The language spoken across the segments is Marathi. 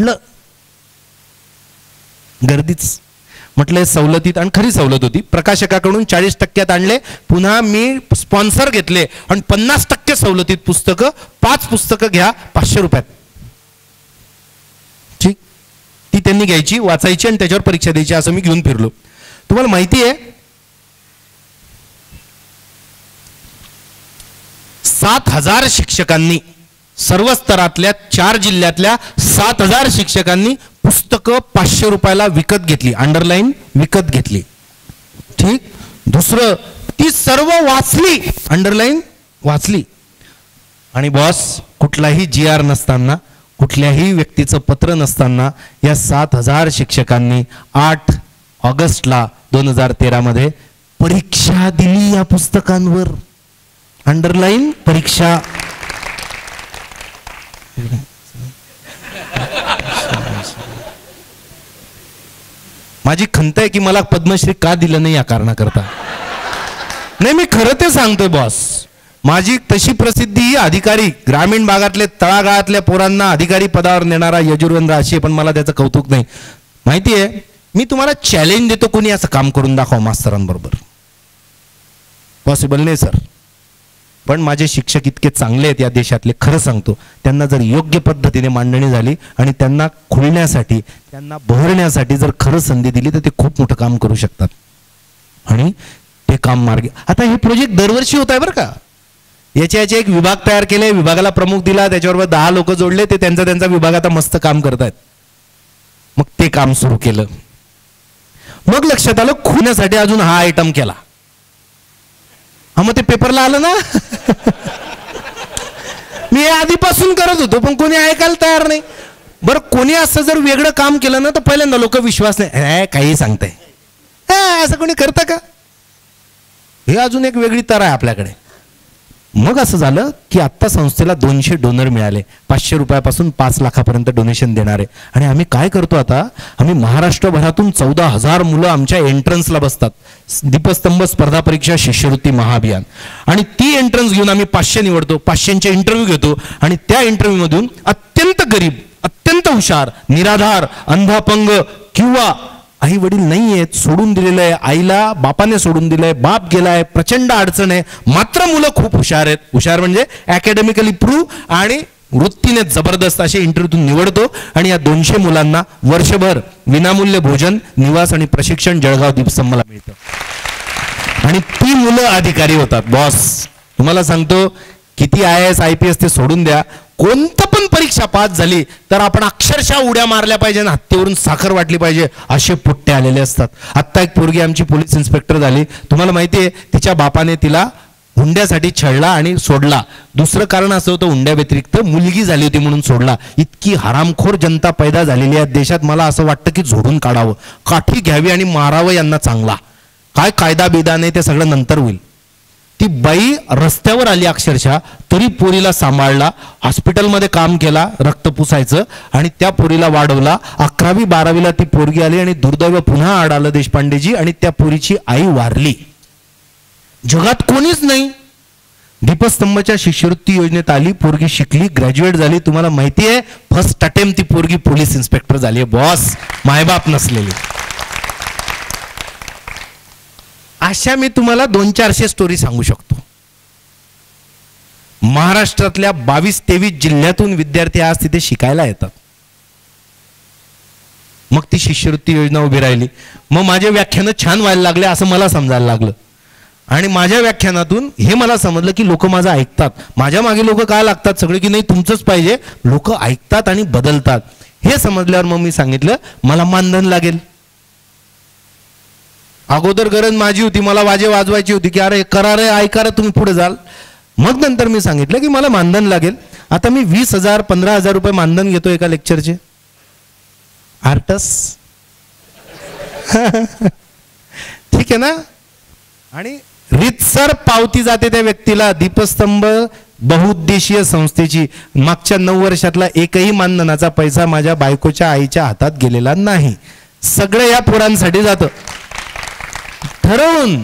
म्हटलं. गर्दीच. म्हटलं सवलतीत आणि खरी सवलत होती. प्रकाशकाकडून चाळीस टक्क्यात आणले. पुन्हा मी स्पॉन्सर घेतले. आणि पन्नास टक्के सवलतीत पुस्तकं पाच पुस्तकं घ्या पाचशे रुपयात. ठीक ती त्यांनी घ्यायची वाचायची आणि त्याच्यावर परीक्षा द्यायची असं मी घेऊन फिरलो. तुम्हाला माहिती आहे सात हजार शिक्षकांनी सर्व स्तरातल्या चार जिल्ह्यातल्या सात हजार शिक्षकांनी पुस्तकं पाचशे रुपयाला विकत घेतली अंडरलाईन विकत घेतली. ठीक? दुसरं ती सर्व वाचली अंडरलाईन वाचली. आणि बॉस कुठलाही जी आर नसताना कुठल्याही व्यक्तीचं पत्र नसताना या सात हजार शिक्षकांनी आठ ऑगस्टला दोन हजार तेरामध्ये परीक्षा दिली या पुस्तकांवर. अंडरलाईन परीक्षा माझी खंत आहे की मला पद्मश्री का दिलं नाही या कारणाकरता? नाही मी खरं ते सांगतोय बॉस माझी तशी प्रसिद्धी ही अधिकारी ग्रामीण भागातले तळागाळातल्या पोरांना अधिकारी पदावर नेणारा यजुर्वेंद्र अशी पण मला त्याचं कौतुक नाही. माहिती आहे मी तुम्हाला चॅलेंज देतो कोणी असं काम करून दाखवा मास्तरांबरोबर. पॉसिबल नाही सर पण माझे शिक्षक इतके चांगले आहेत या देशातले खरं सांगतो. त्यांना जर योग्य पद्धतीने मांडणी झाली आणि त्यांना खुलण्यासाठी त्यांना बहरण्यासाठी जर खरं संधी दिली तर ते खूप मोठं काम करू शकतात. आणि ते काम मार्गे आता हे प्रोजेक्ट दरवर्षी होत आहे बरं का. याचे याचे एक विभाग तयार केले विभागाला प्रमुख दिला त्याच्याबरोबर दहा लोक जोडले ते त्यांचा त्यांचा विभाग आता मस्त काम करत आहेत मग ते काम सुरू केलं. मग लक्षात आलं खुण्यासाठी अजून हा आयटम केला. हा मग ते पेपरला आलं ना? मी हे आधीपासून करत होतो पण कोणी ऐकायला तयार नाही. बरं कोणी असं जर वेगळं काम केलं ना तर पहिल्यांदा लोक विश्वास नाही. काही सांगताय. "हे, असं कोणी करतं का? हे अजून एक वेगळी तर आहे आपल्याकडे. मग असं झालं की आत्ता संस्थेला दोनशे डोनर मिळाले. पाचशे रुपयापासून पाच लाखापर्यंत डोनेशन देणारे आणि आम्ही काय करतो आता? आम्ही महाराष्ट्रभरातून चौदा हजार मुलं आमच्या एंट्रन्सला बसतात. दीपस्तंभ स्पर्धा परीक्षा शिष्यवृत्ती महाअभियान. आणि ती एंट्रन्स घेऊन आम्ही पाचशे निवडतो. पाचशेंचे इंटरव्ह्यू घेतो. आणि त्या इंटरव्ह्यूमधून अत्यंत गरीब अत्यंत हुशार निराधार अंधापंग किंवा आई वडील नाही आहेत सोडून दिलेलं आहे आईला बापाने सोडून दिलंय बाप गेलाय प्रचंड अडचण आहे. मात्र मुलं खूप हुशार आहेत. हुशार म्हणजे अकॅडमिकली प्रूव्ह आणि वृत्तीने जबरदस्त असे इंटरव्ह्यूतून निवडतो आणि या दोनशे मुलांना वर्षभर विनामूल्य भोजन निवास आणि प्रशिक्षण जळगाव दीपस्तंभला मिळतं. आणि ती मुलं अधिकारी होतात. बॉस तुम्हाला सांगतो किती I S I P S ते सोडून द्या. कोणतं पण परीक्षा पास झाली तर आपण अक्षरशः उड्या मारल्या पाहिजे आणि हत्तीवरून साखर वाटली पाहिजे असे पुट्टे आलेले असतात. आत्ता एक पोरगी आमची पोलीस इन्स्पेक्टर झाली. तुम्हाला माहिती आहे तिच्या बापाने तिला हुंड्यासाठी छळला आणि सोडला. दुसरं कारण असं होतं हुंड्या व्यतिरिक्त मुलगी झाली होती म्हणून सोडला. इतकी हरामखोर जनता पैदा झालेली आहे. देशात मला असं वाटतं की झोडून काढावं. काठी घ्यावी आणि मारावं यांना चांगला. काय कायदा बिदा नाही ते सगळं नंतर होईल. ती बाई रस्त्यावर आली अक्षरशः तरी पोरीला सांभाळला हॉस्पिटलमध्ये काम केला रक्त पुसायचं आणि त्या पोरीला वाढवला. अकरावी बारावीला ती पोरगी आली आणि दुर्दैव पुन्हा आड आलं देशपांडेजी आणि त्या पोरीची आई वारली. जगात कोणीच नाही. दीपस्तंभच्या शिष्यवृत्ती योजनेत आली पोरगी शिकली ग्रॅज्युएट झाली. तुम्हाला माहिती आहे फर्स्ट अटेम्प्ट ती पोरगी पोलीस इन्स्पेक्टर झाली आहे बॉस मायबाप नसलेली. अशा मी तुम्हाला दोन चारशे स्टोरी सांगू शकतो. महाराष्ट्रातल्या बावीस तेवीस जिल्ह्यातून विद्यार्थी आज तिथे शिकायला येतात. मग ती शिष्यवृत्ती योजना उभी राहिली. मग माझे व्याख्यानं छान व्हायला लागले असं मला समजायला लागलं. आणि माझ्या व्याख्यानातून हे मला समजलं की लोक माझं ऐकतात. माझ्या मागे लोक काय लागतात सगळे की नाही तुमचंच पाहिजे. लोक ऐकतात आणि बदलतात. हे समजल्यावर मग मी सांगितलं मला मानधन लागेल. अगोदर गरज माझी होती मला वाजे वाजवायची होती की अरे करा रे ऐका रे तुम्ही पुढे जाल. मग नंतर मी सांगितलं की मला मानधन लागेल. आता मी वीस हजार पंधरा हजार रुपये मानधन घेतो एका लेक्चरचे आर्टस. ठीक आहे ना? आणि रितसर पावती जाते त्या व्यक्तीला दीपस्तंभ बहुउद्देशीय संस्थेची. मागच्या नऊ वर्षातला एकही मानधनाचा पैसा माझ्या बायकोच्या आईच्या हातात गेलेला नाही. सगळं या पोरांसाठी जातं. ठरवून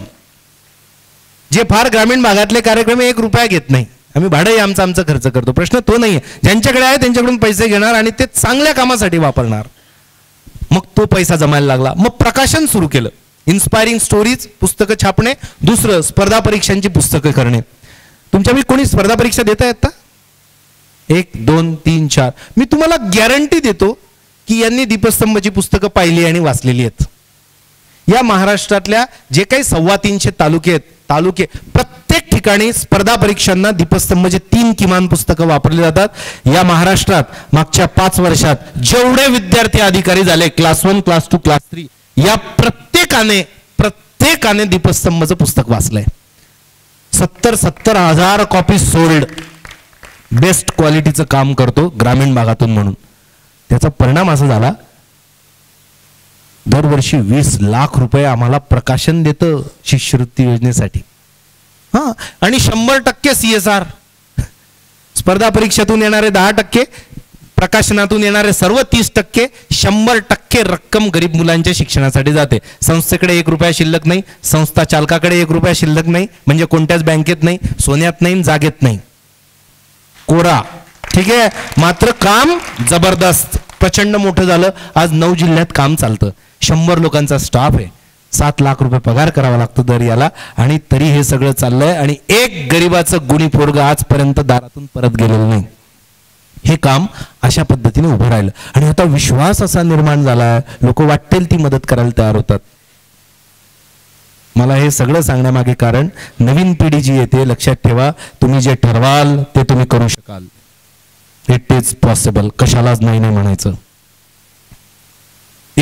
जे फार ग्रामीण भागातले कार्यक्रम एक रुपया घेत नाही. आम्ही भाडंही आमचा आमचा खर्च करतो. प्रश्न तो नाही आहे ज्यांच्याकडे आहे त्यांच्याकडून पैसे घेणार आणि ते चांगल्या कामासाठी वापरणार. मग तो पैसा जमायला लागला. मग प्रकाशन सुरू केलं. इन्स्पायरिंग स्टोरीज पुस्तकं छापणे. दुसरं स्पर्धा परीक्षांची पुस्तकं करणे. तुमच्या मी कोणी स्पर्धा परीक्षा देता येत एक दोन तीन चार. मी तुम्हाला गॅरंटी देतो की यांनी दीपस्तंभची पुस्तकं पाहिली आणि वाचलेली आहेत. या महाराष्ट्रातल्या जे काही सव्वा तीनशे तालुके आहेत तालुके प्रत्येक ठिकाणी स्पर्धा परीक्षांना दीपस्तंभ जे तीन किमान पुस्तकं वापरली जातात या महाराष्ट्रात मागच्या पाच वर्षात जेवढे विद्यार्थी अधिकारी झाले class one class two class three या प्रत्येकाने प्रत्येकाने दीपस्तंभचं पुस्तक वाचलंय. सत्तर सत्तर हजार कॉपी सोल्ड बेस्ट क्वालिटीचं काम करतो ग्रामीण भागातून म्हणून. त्याचा परिणाम असा झाला दरवर्षी वीस लाख रुपये आम्हाला प्रकाशन देतं शिष्यवृत्ती योजनेसाठी. हा आणि शंभर टक्के सी एस आर. स्पर्धा परीक्षेतून येणारे दहा टक्के प्रकाशनातून येणारे सर्व तीस टक्के शंभर टक्के रक्कम गरीब मुलांच्या शिक्षणासाठी जाते. संस्थेकडे एक रुपया शिल्लक नाही संस्था चालकाकडे एक रुपया शिल्लक नाही म्हणजे कोणत्याच बँकेत नाही सोन्यात नाही जागेत नाही. कोरा. ठीक आहे? मात्र काम जबरदस्त. प्रचंड मोठं झालं. आज नऊ जिल्ह्यात काम चालतं. शंभर लोकांचा स्टाफ आहे. सात लाख रुपये पगार करावा लागतो दर याला आणि तरी हे सगळं चाललंय आणि एक गरीबाचं गुणी पोरग आजपर्यंत दारातून परत गेलेलं नाही. हे काम अशा पद्धतीने उभं राहिलं. आणि आता विश्वास असा निर्माण झाला लोक वाटेल ती मदत करायला तयार होतात. मला हे सगळं सांगण्यामागे कारण नवीन पिढी जी येते लक्षात ठेवा तुम्ही जे ठरवाल ते तुम्ही करू शकाल. इट इज पॉसिबल कशालाच नाही नाही म्हणायचं.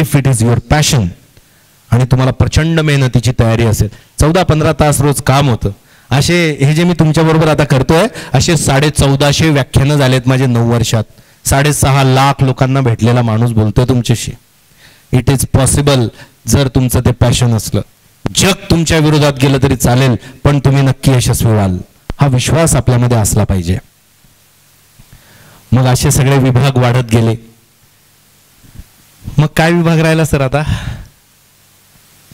If it is your passion आणि तुम्हाला प्रचंड मेहनतीची तयारी असेल चौदा पंधरा तास रोज काम होतं. असे हे जे मी तुमच्याबरोबर आता करतोय असे साडे चौदाशे व्याख्यानं झालेत माझे नऊ वर्षात. साडेसहा लाख लोकांना भेटलेला माणूस बोलतोय तुमच्याशी. इट इज पॉसिबल जर तुमचं ते पॅशन असलं. जग तुमच्या विरोधात गेलं तरी चालेल पण तुम्ही नक्की यशस्वी व्हाल. हा विश्वास आपल्यामध्ये असला पाहिजे. मग असे सगळे विभाग वाढत गेले. मग काय विभाग राहिला सर आता?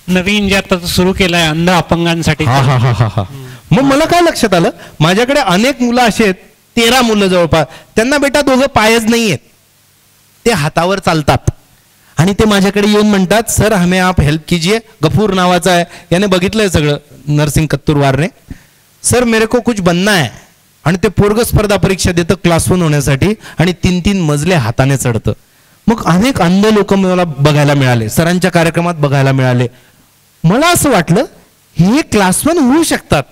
नवीन जे आता सुरू केलंय अंध अपंगांसाठी. हा हा हा हा हा. मग मला काय लक्षात आलं? माझ्याकडे अनेक मुलं असे आहेत तेरा मुलं जवळपास. त्यांना बेटा दोघं पायच नाही आहेत ते हातावर चालतात. आणि ते माझ्याकडे येऊन म्हणतात सर हमें आप हेल्प कीजिए. गफूर नावाचा आहे. याने बघितलंय सगळं नर्सिंग कत्तूरवारने सर मेरे को कुछ बनना है. आणि ते पोरग स्पर्धा परीक्षा देतं क्लास वन होण्यासाठी. आणि तीन तीन मजले हाताने चढतं. मग अनेक अंध लोक मला बघायला मिळाले सरांच्या कार्यक्रमात बघायला मिळाले. मला असं वाटलं हे क्लास वन होऊ शकतात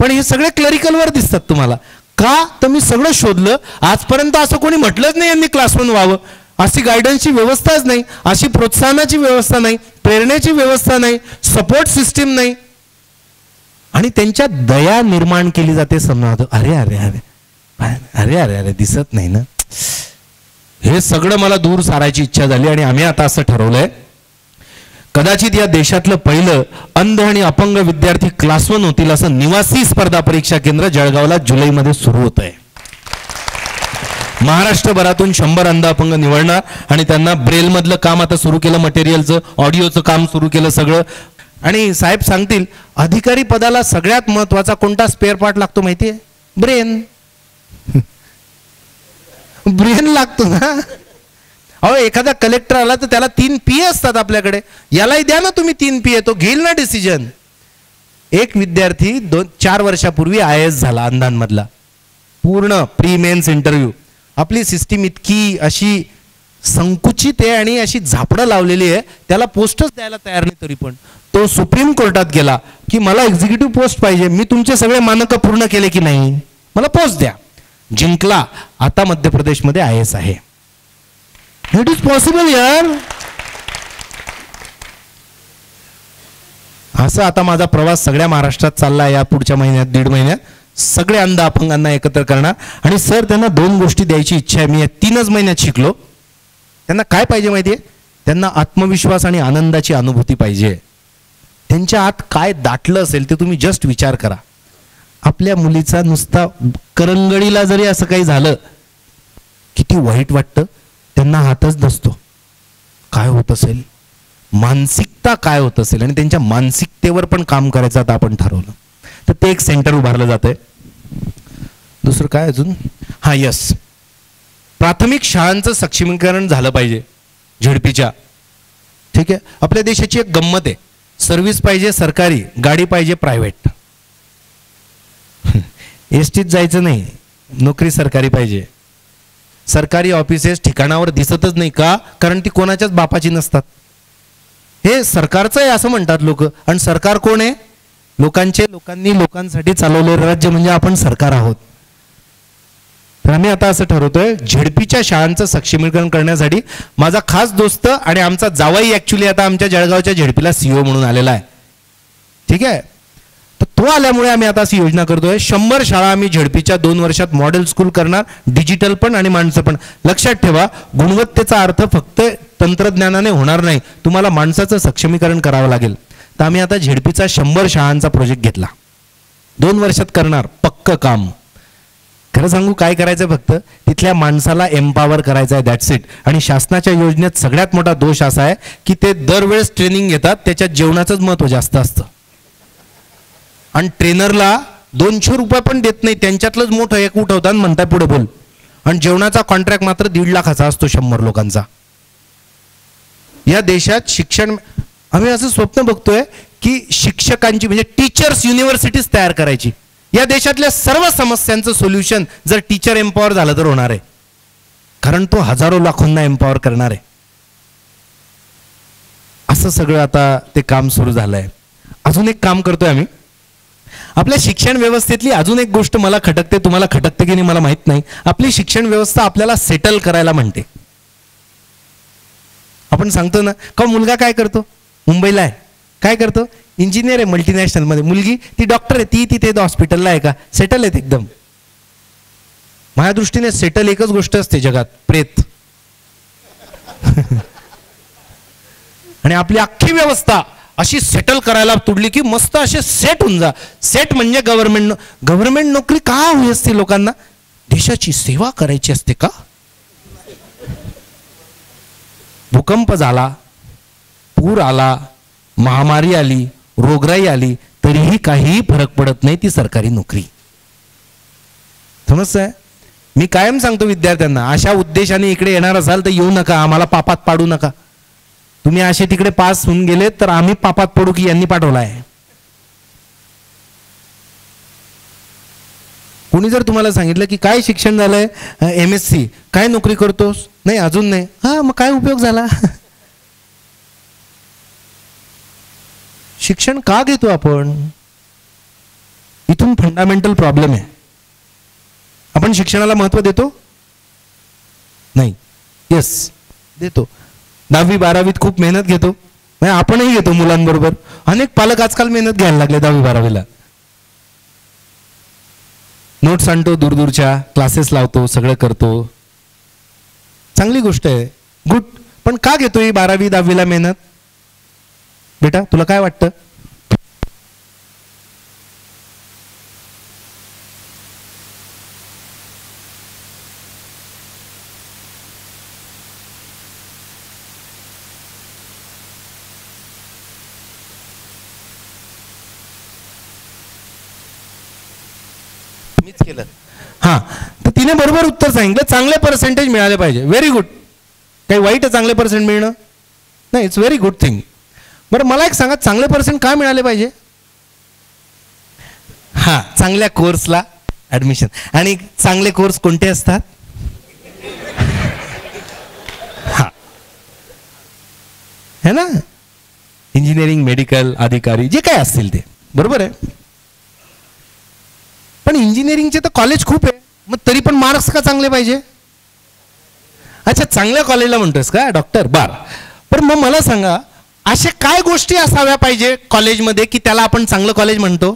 पण हे सगळे क्लरिकलवर दिसतात तुम्हाला. का तर मी सगळं शोधलं आजपर्यंत असं कोणी म्हटलंच नाही यांनी क्लास वन व्हावं. अशी गायडन्सची व्यवस्थाच नाही अशी प्रोत्साहनाची व्यवस्था नाही प्रेरणेची व्यवस्था नाही सपोर्ट सिस्टीम नाही. आणि त्यांच्या दया निर्माण केली जाते समाज. अरे अरे. अरे अरे अरे अरे दिसत नाही ना. हे सगळं मला दूर सारायची इच्छा झाली आणि आम्ही आता असं ठरवलंय. कदाचित या देशातलं पहिलं अंध आणि अपंग विद्यार्थी क्लास वन होतील असं निवासी स्पर्धा परीक्षा केंद्र जळगावला जुलैमध्ये सुरू होत आहे महाराष्ट्रभरातून शंभर अंध अपंग निवडणार आणि त्यांना ब्रेलमधलं काम आता सुरू केलं मटेरियलचं ऑडिओचं काम सुरू केलं सगळं. आणि साहेब सांगतील अधिकारी पदाला सगळ्यात महत्त्वाचा कोणता स्पेअर पार्ट लागतो माहिती आहे ब्रेन. ब्रेन लागतो ना. अहो एखादा कलेक्टर आला तर त्याला तीन पी असतात आपल्याकडे. यालाही द्या ना तुम्ही तीन पी तो घेईल ना डिसिजन एक विद्यार्थी दोन चार वर्षापूर्वी आय एस झाला अंधांमधला पूर्ण प्री मेन्स इंटरव्ह्यू आपली सिस्टीम इतकी अशी संकुचित आहे आणि अशी झापडं लावलेली आहे त्याला पोस्टच द्यायला तयार नाही तरी पण. तो सुप्रीम कोर्टात गेला की मला एक्झिक्युटिव्ह पोस्ट पाहिजे मी तुमचे सगळे मानकं पूर्ण केले की नाही? मला पोस्ट द्या. जिंकला आता मध्य प्रदेशमध्ये आय एस आहे. इट इज पॉसिबल यार. असं आता माझा प्रवास सगळ्या महाराष्ट्रात चालला या पुढच्या महिन्यात दीड महिन्यात. सगळे अंध अपंगांना एकत्र करणार. आणि सर त्यांना दोन गोष्टी द्यायची इच्छा आहे. मी या तीनच महिन्यात शिकलो. त्यांना काय पाहिजे माहिती आहे त्यांना आत्मविश्वास आणि आनंदाची अनुभूती पाहिजे. त्यांच्या आत काय दाटलं असेल ते तुम्ही जस्ट विचार करा. आपल्या मुलीचा नुसता करंगळीला जरी असं काही झालं किती वाईट वाटतं? त्यांना हातच नसतो. काय होत असेल? मानसिकता काय होत असेल? आणि त्यांच्या मानसिकतेवर पण काम करायचं आता आपण ठरवलं. तर ते एक सेंटर उभारलं जात आहे दुसरं काय अजून? हां यस. प्राथमिक शाळांचं सक्षमीकरण झालं पाहिजे झेडपीच्या. ठीक आहे? आपल्या देशाची एक गंमत आहे. सर्व्हिस पाहिजे सरकारी गाडी पाहिजे प्रायव्हेट. एस टीत जायचं नाही. नोकरी सरकारी पाहिजे. सरकारी ऑफिसेस ठिकाणावर दिसतच नाही का? कारण ती कोणाच्याच बापाची नसतात. हे सरकारचं आहे असं म्हणतात लोक. आणि सरकार कोण आहे? लोकांचे लोकांनी लोकांसाठी चालवलेलं राज्य म्हणजे आपण सरकार आहोत. तर आम्ही आता असं ठरवतोय झेडपीच्या शाळांचं सक्षमीकरण करण्यासाठी माझा खास दोस्त आणि आमचा जावाई ऍक्च्युली आता आमच्या जळगावच्या झेडपीला सीओ म्हणून आलेला आहे. ठीक आहे? तो आल्यामुळे आम्ही आता अशी योजना करतोय. शंभर शाळा आम्ही झडपीच्या दोन वर्षात मॉडेल स्कूल करणार. डिजिटल पण आणि माणसं पण. लक्षात ठेवा गुणवत्तेचा अर्थ फक्त तंत्रज्ञानाने होणार नाही. तुम्हाला माणसाचं सक्षमीकरण करावं लागेल. तर आम्ही आता झेडपीचा शंभर शाळांचा प्रोजेक्ट घेतला. दोन वर्षात करणार पक्क काम. खरं सांगू काय करायचं फक्त? तिथल्या माणसाला एम्पावर करायचं आहे दॅट्स इट आणि शासनाच्या योजनेत सगळ्यात मोठा दोष असा आहे की ते दरवेळेस ट्रेनिंग घेतात त्याच्यात जेवणाचंच महत्त्व जास्त असतं. आणि ट्रेनरला दोनशे रुपये पण देत नाही. त्यांच्यातलंच मोठं एक उठवतात म्हणताय पुढे बोल. आणि जेवणाचा कॉन्ट्रॅक्ट मात्र दीड लाखाचा असतो शंभर लोकांचा. या देशात शिक्षण आम्ही असं स्वप्न बघतोय की शिक्षकांची म्हणजे टीचर्स युनिव्हर्सिटीज तयार करायची. या देशातल्या सर्व समस्यांचं सोल्युशन जर टीचर एम्पॉवर झालं तर होणार आहे. कारण तो हजारो लाखोंना एम्पॉवर करणार आहे. असं सगळं आता ते काम सुरू झालंय. अजून एक काम करतोय आम्ही. आपल्या शिक्षण व्यवस्थेतली अजून एक गोष्ट मला खटकते तुम्हाला खटकते की नाही मला माहीत नाही. आपली शिक्षण व्यवस्था आपल्याला सेटल करायला म्हणते. आपण सांगतो ना का मुलगा काय करतो? मुंबईला आहे. काय करतो? इंजिनियर आहे मल्टीनॅशनलमध्ये मुलगी ती डॉक्टर आहे ती तिथे हॉस्पिटलला आहे का? सेटल आहेत एकदम. माझ्या दृष्टीने सेटल एकच गोष्ट असते जगात प्रेत. आणि आपली अख्खी व्यवस्था अशी सेटल करायला तुडली की मस्त असे सेट होऊन जा. सेट म्हणजे गव्हर्नमेंट गव्हर्नमेंट नोकरी का हवी असते लोकांना? देशाची सेवा करायची असते का? भूकंप झाला पूर आला महामारी आली रोगराई आली तरीही काहीही फरक पडत नाही ती सरकारी नोकरी. समजतंय? मी कायम सांगतो विद्यार्थ्यांना अशा उद्देशाने इकडे येणार असाल तर येऊ नका आम्हाला पापात पाडू नका. तुम्ही असे तिकडे पास होऊन गेले तर आम्ही पापात पडू की यांनी पाठवला आहे कोणी जर तुम्हाला सांगितलं की काय शिक्षण झालंय एम एस सी काय नोकरी करतोस? नाही अजून नाही. हा मग काय उपयोग झाला? शिक्षण का घेतो आपण? इथून फंडामेंटल प्रॉब्लेम आहे. आपण शिक्षणाला महत्त्व देतो? नाही. येस देतो. दहावी बारावीत खूप मेहनत घेतो. म्हणजे आपणही घेतो मुलांबरोबर. अनेक पालक आजकाल मेहनत घ्यायला लागले दहावी बारावीला. नोट्स आणतो दूरदूरच्या क्लासेस लावतो सगळं करतो. चांगली गोष्ट आहे. गुड पण का घेतो ही बारावी दहावीला मेहनत? बेटा तुला काय वाटतं मीच केलं हां. तर तिने बरोबर उत्तर सांगितलं. चांगले पर्सेंटेज मिळाले पाहिजे. व्हेरी गुड काही वाईट चांगले पर्सेंट मिळणं? नाही इट्स व्हेरी गुड थिंग बरं मला एक सांगा चांगले पर्सेंट का मिळाले पाहिजे? हां चांगल्या कोर्सला ॲडमिशन आणि चांगले कोर्स कोणते असतात? हां. है ना? इंजिनिअरिंग मेडिकल अधिकारी जे काय असतील ते. बरोबर आहे? पण इंजिनिअरिंगचे तर कॉलेज खूप आहे. मग तरी पण मार्क्स का चांगले पाहिजे? अच्छा चांगल्या कॉलेजला म्हणतोस का? डॉक्टर बार. पण मग मला सांगा अशा काय गोष्टी असाव्या पाहिजे कॉलेजमध्ये की त्याला आपण चांगलं कॉलेज म्हणतो?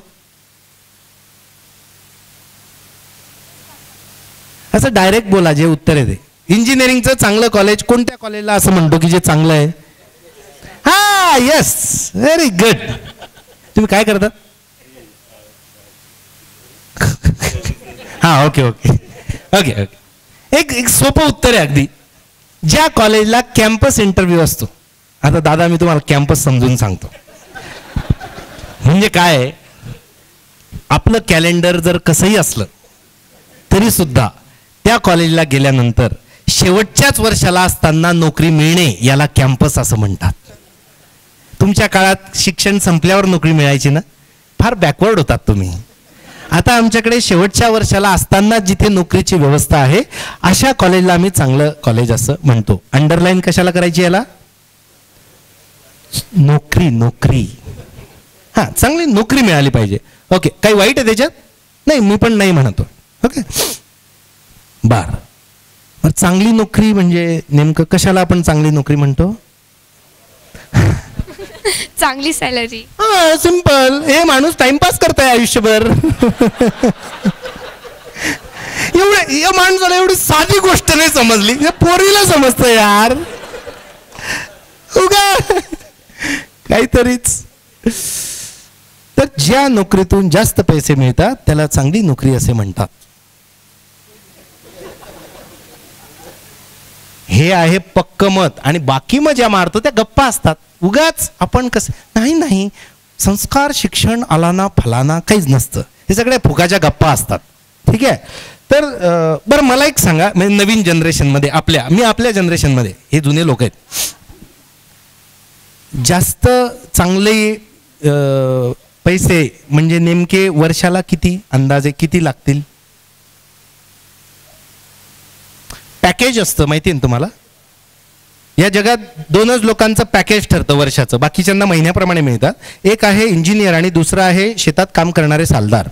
असं डायरेक्ट बोला जे उत्तर आहे ते. इंजिनिअरिंगचं चांगलं कॉलेज कोणत्या कॉलेजला असं म्हणतो की जे चांगलं आहे? हा येस व्हेरी गुड तुम्ही काय करता? हा ओके ओके ओके ओके एक एक सोपं उत्तर आहे अगदी. ज्या कॉलेजला कॅम्पस इंटरव्ह्यू असतो. आता दादा मी तुम्हाला कॅम्पस समजून सांगतो. म्हणजे काय आपलं कॅलेंडर जर कसंही असलं तरी सुद्धा त्या कॉलेजला गेल्यानंतर शेवटच्याच वर्षाला असताना नोकरी मिळणे याला कॅम्पस असं म्हणतात. तुमच्या काळात शिक्षण संपल्यावर नोकरी मिळायची ना? फार बॅकवर्ड होतात तुम्ही. आता आमच्याकडे शेवटच्या वर्षाला असताना जिथे नोकरीची व्यवस्था आहे अशा कॉलेजला आम्ही चांगलं कॉलेज असं म्हणतो. अंडरलाईन कशाला करायची याला? नोकरी नोकरी. हां चांगली नोकरी मिळाली पाहिजे. ओके काही वाईट आहे त्याच्यात? नाही मी पण नाही म्हणतो. ओके? बर. चांगली नोकरी म्हणजे नेमकं कशाला आपण चांगली नोकरी म्हणतो? चांगली सॅलरी हा सिंपल हे माणूस टाइमपास करताय आयुष्यभर. एवढे या माणसाला एवढी साधी गोष्ट नाही समजली. या पोरीला समजतं यार. उगा. काहीतरीच. तर ज्या नोकरीतून जास्त पैसे मिळतात त्याला चांगली नोकरी असे म्हणतात. हे आहे पक्क मत. आणि बाकी मग ज्या मारतो त्या गप्पा असतात. उगाच आपण कसं नाही नाही. संस्कार शिक्षण आलाना फलाना काहीच नसतं. हे सगळ्या फुगाच्या गप्पा असतात. ठीक आहे? तर बरं मला एक सांगा म्हणजे नवीन जनरेशनमध्ये आपल्या मी आपल्या जनरेशनमध्ये हे जुने लोक आहेत. जास्त चांगले पैसे म्हणजे नेमके वर्षाला किती अंदाजे किती लागतील? पॅकेज असतं माहिती आहे ना तुम्हाला? या जगात दोनच लोकांचं पॅकेज ठरतं वर्षाचं. बाकीच्यांना महिन्याप्रमाणे मिळतात एक आहे इंजिनियर आणि दुसरं आहे शेतात काम करणारे सालदार.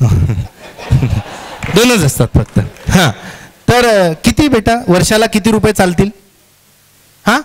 दोनच असतात फक्त. हां. तर किती बेटा? वर्षाला किती रुपये चालतील? हां?